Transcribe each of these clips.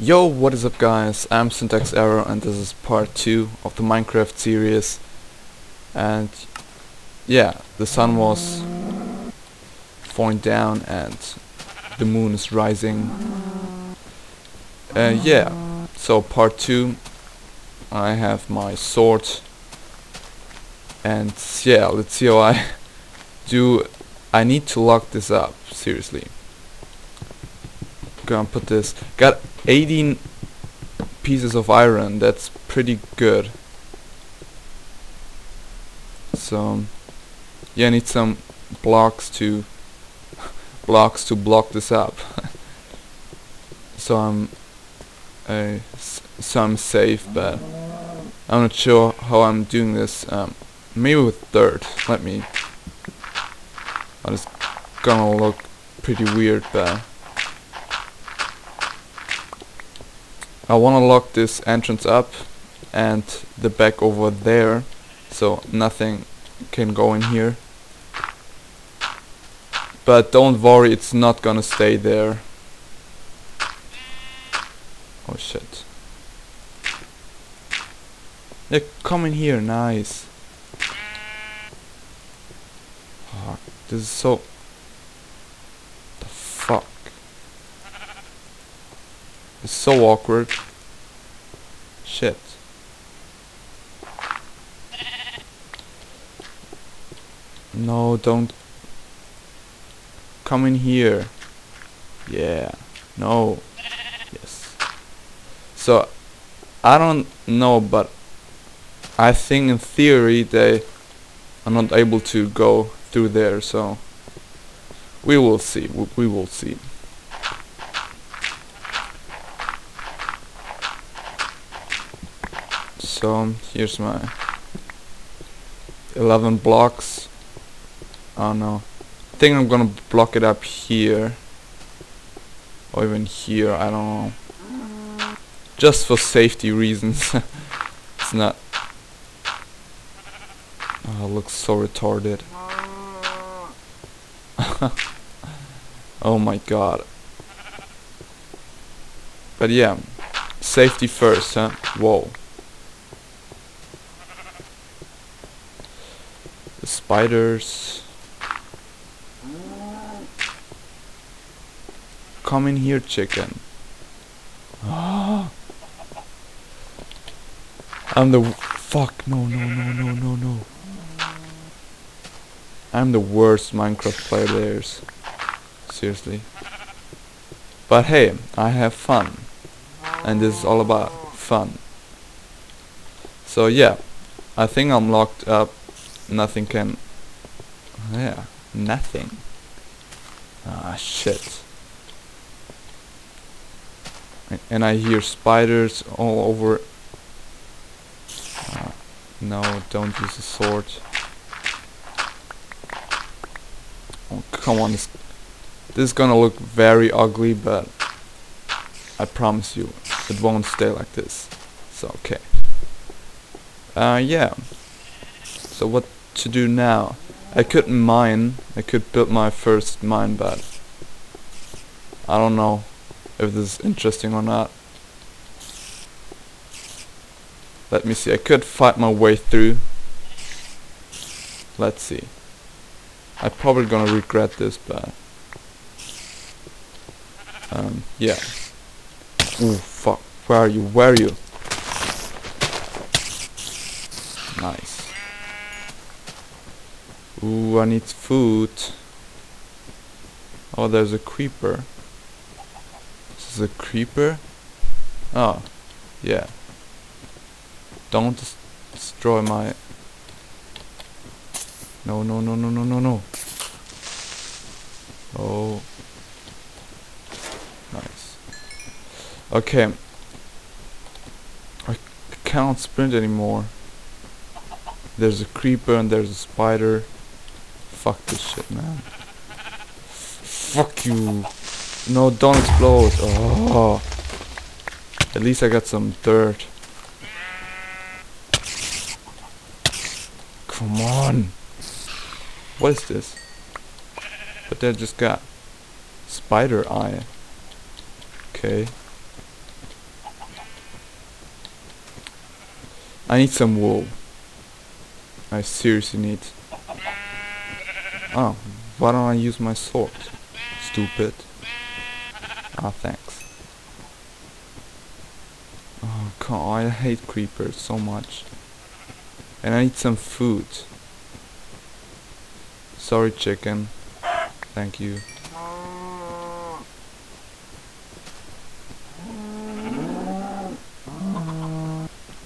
Yo, what is up guys? I'm Syntax Arrow and this is part 2 of the Minecraft series. And yeah, the sun was falling down and the moon is rising. Uh, yeah, so part 2 I have my sword. And yeah, let's see how I do. I need to lock this up, seriously gonna put this. Got 18 pieces of iron. That's pretty good. So yeah I need some blocks to blocks to block this up. So I'm uh, so I'm safe but I'm not sure how I'm doing this. Um, maybe with dirt. Let me but it's gonna look pretty weird but I want to lock this entrance up and the back over there so nothing can go in here. But don't worry it's not gonna stay there. Oh shit. Yeah come in here nice. Oh, this is so the fuck it's so awkward. Shit. No, don't come in here. Yeah. No. Yes. So, I don't know, but I think in theory they are not able to go through there, so we will see. We, we will see. So here's my 11 blocks. Oh no. I think I'm gonna block it up here or even here I don't know. Just for safety reasons. It's not oh looks so retarded. Oh my god. But yeah safety first huh? Whoa spiders. Come in here, chicken. I'm the fuck. No, no, no, no, no, no. I'm the worst Minecraft player there is. Seriously. But hey, I have fun. And this is all about fun. So yeah, I think I'm locked up nothing can yeah nothing. Ah shit. And I hear spiders all over. Uh, no don't use a sword. Oh come on this, this is gonna look very ugly but I promise you it won't stay like this. So okay. Uh yeah. So what to do now. I could mine. I could build my first mine, but I don't know if this is interesting or not. Let me see. I could fight my way through. Let's see. I'm probably gonna regret this, but um, yeah. Ooh, fuck. Where are you? Where are you? Nice. Ooh, I need food. Oh, there's a creeper. This is a creeper? Oh, yeah. Don't des destroy my... No, no, no, no, no, no, no. Oh. Nice. Okay. I cannot sprint anymore. There's a creeper and there's a spider. Fuck this shit, man. Fuck you. No, don't explode. Oh. At least I got some dirt. Come on. What is this? But they just got spider eye. Okay. I need some wool. I seriously need Oh, why don't I use my sword? Stupid. Ah, thanks. Oh god, I hate creepers so much. And I need some food. Sorry chicken. Thank you.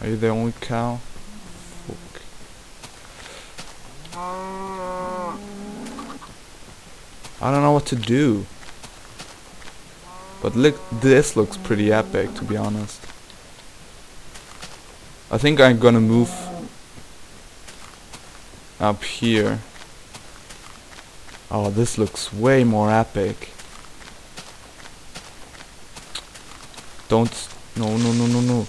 Are you the only cow? Fuck. I don't know what to do. But look, this looks pretty epic to be honest. I think I'm gonna move up here. Oh, this looks way more epic. Don't... No, no, no, no, no.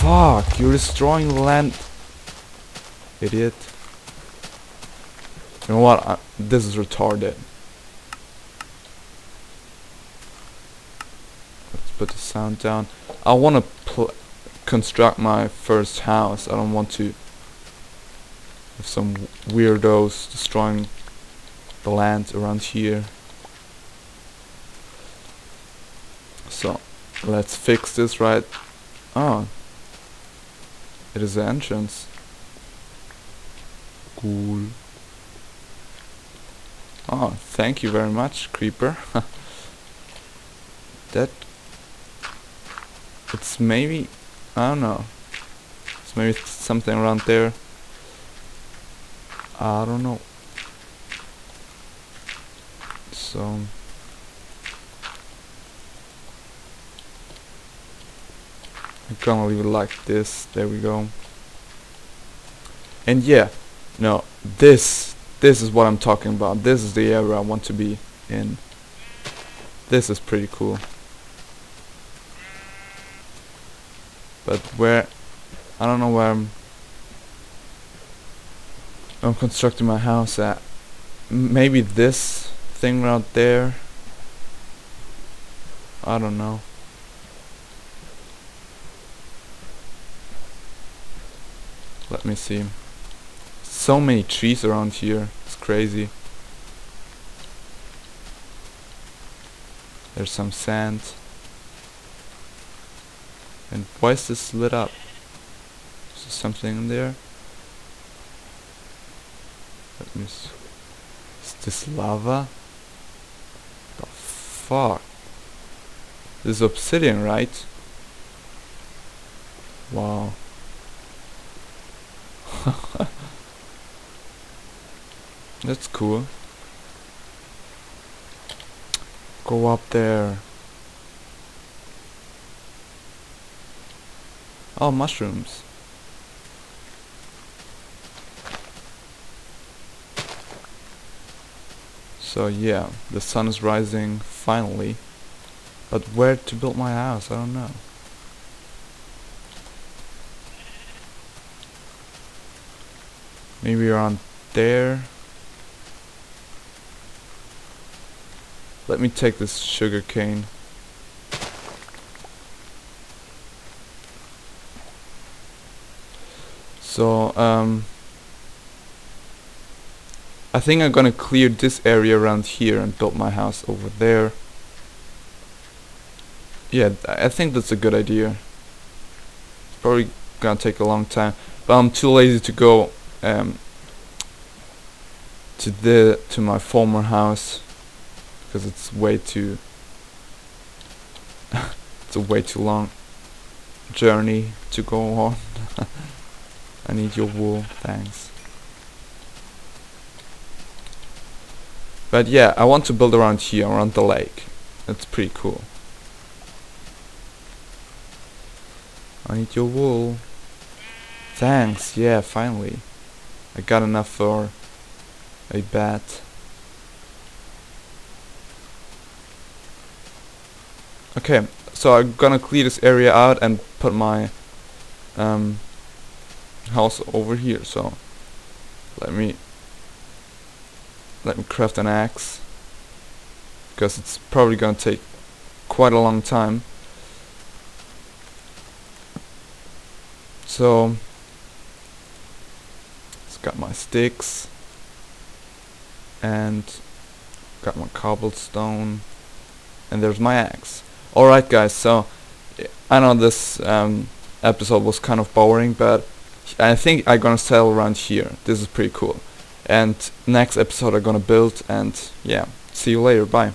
Fuck, you're destroying land. Idiot. You know what? I, this is retarded. Let's put the sound down. I want to construct my first house. I don't want to have some weirdos destroying the land around here. So, let's fix this right. Oh, it is the entrance. Cool. Oh, thank you very much, creeper. that... It's maybe... I don't know. It's maybe something around there. I don't know. So... I'm gonna leave it like this. There we go. And yeah, no, this this is what I'm talking about. This is the area I want to be in. This is pretty cool. But where I don't know where I'm I'm constructing my house at. Maybe this thing right there. I don't know. Let me see. So many trees around here. It's crazy. There's some sand. And why is this lit up? Is there something in there? Let me see. Is this lava? The fuck? This is obsidian, right? Wow. That's cool. Go up there. Oh, mushrooms. So yeah, the sun is rising finally. But where to build my house? I don't know. Maybe around there. Let me take this sugar cane. So, um, I think I'm gonna clear this area around here and build my house over there. Yeah, I think that's a good idea. It's probably gonna take a long time, but I'm too lazy to go um, to the to my former house because it's way too it's a way too long journey to go on I need your wool thanks. But yeah I want to build around here around the lake. That's pretty cool. I need your wool. Thanks yeah finally. I got enough for a bat. Okay, so I'm gonna clear this area out and put my um, house over here. So let me let me craft an axe because it's probably gonna take quite a long time. So it's got my sticks and got my cobblestone and there's my axe alright guys so I know this um, episode was kind of boring but I think I'm gonna settle around here. This is pretty cool. And next episode I'm gonna build and yeah see you later. Bye